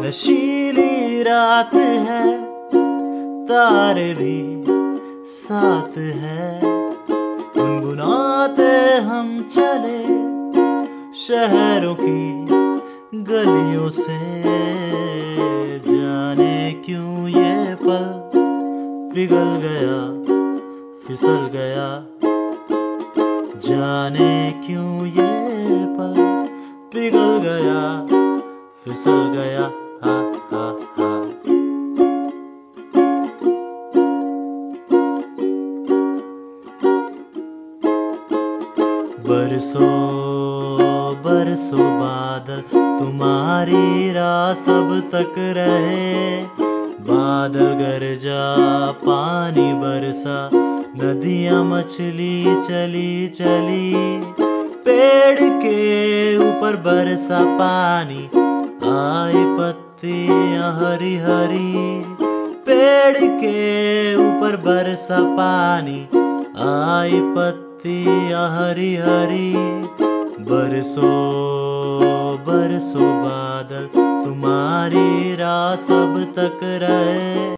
नशीली रात है, तारे भी साथ है। गुनगुनाते हम चले शहरों की गलियों से। जाने क्यों ये पल पिघल गया, फिसल गया? जाने क्यों ये पल पिघल गया, फिसल गया? बरसों बरसों बादल तुम्हारी राह सब तक रहे। बादल गरजा, पानी बरसा, नदियाँ मछली चली चली। पेड़ के ऊपर बरसा पानी आई पत्तियाँ हरी हरी पेड़ के ऊपर बरसा पानी आई पत्तियाँ हरी हरी बरसो बरसो बादल, तुम्हारी राह सब तक रहे।